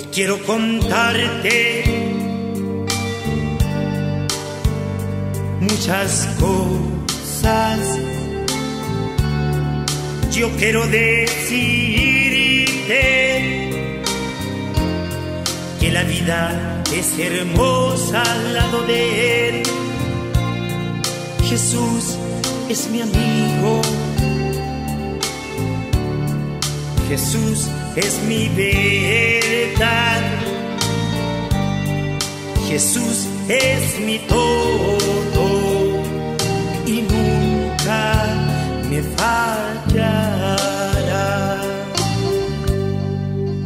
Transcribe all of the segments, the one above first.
quiero contarte muchas cosas. Yo quiero decirte que la vida es hermosa al lado de Él. Jesús es mi amigo. Jesús es mi verdad. Jesús es mi todo y nunca me fallará.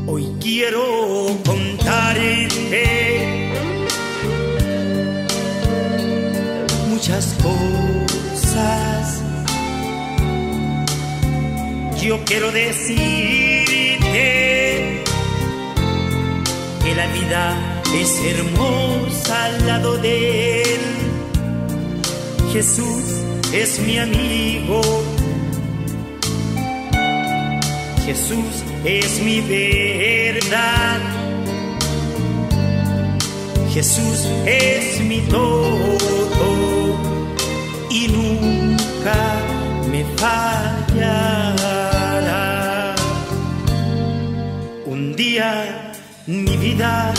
Hoy quiero contarte muchas cosas. Yo quiero decirte que la vida es hermosa al lado de Él. Jesús es mi amigo. Jesús es mi verdad. Jesús es mi todo y nunca me fallará. Mi vida.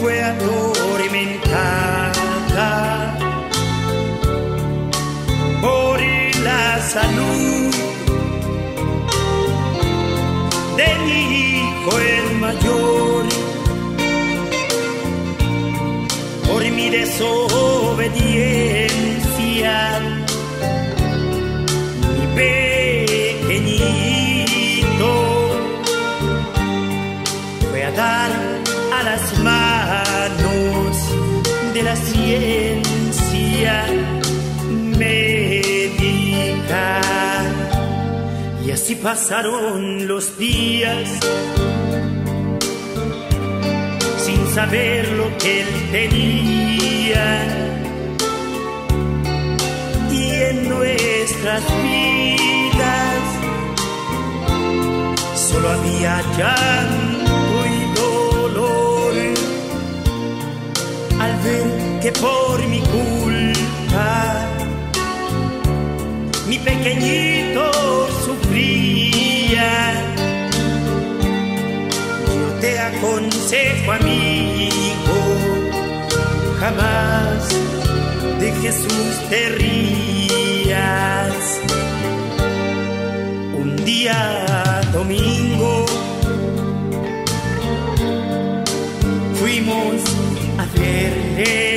Fue atormentada por la salud de mi hijo el mayor, por mi desobediencia, fue a dar a las manos de la ciencia médica. Y así pasaron los días sin saber lo que él tenía. Y en nuestras vidas solo había llanto por mi culpa mi pequeñito sufría. Yo te aconsejo, amigo, jamás de Jesús te rías. Un día domingo fuimos a verle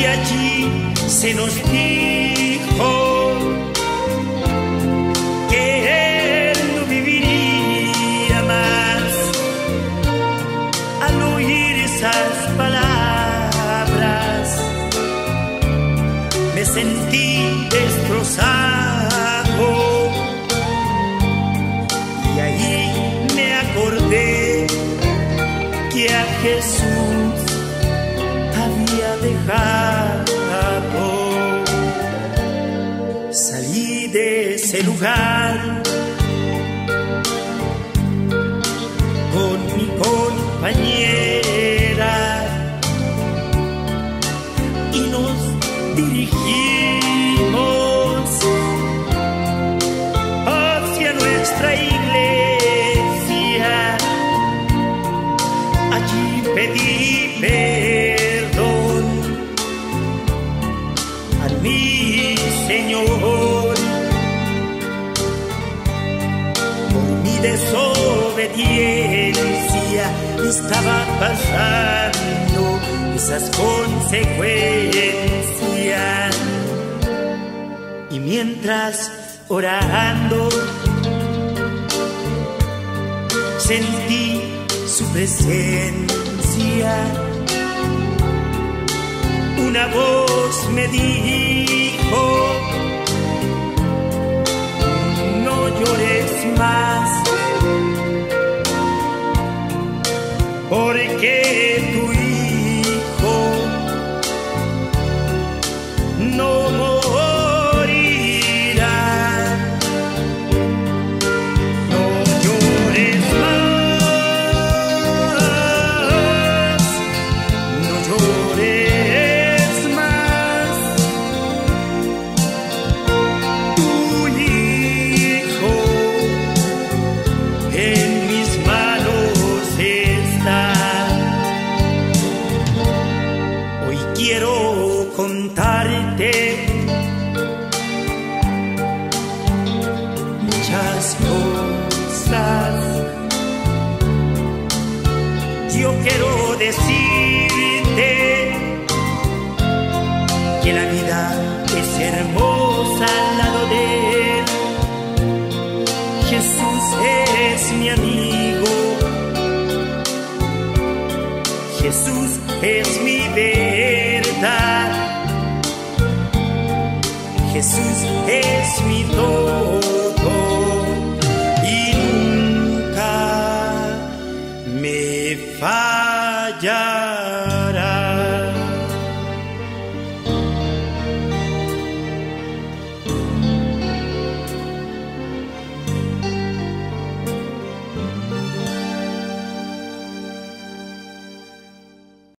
y allí se nos dijo que él no viviría más al oír esas palabras. Me sentí ese lugar. Con mi compañera. Y nos dirigimos estaba pasando esas consecuencias. Y mientras orando sentí su presencia. Una voz me dijo no quiero decirte que la vida es hermosa al lado de Él. Jesús es mi amigo. Jesús es mi verdad. Jesús es mi don. Falla.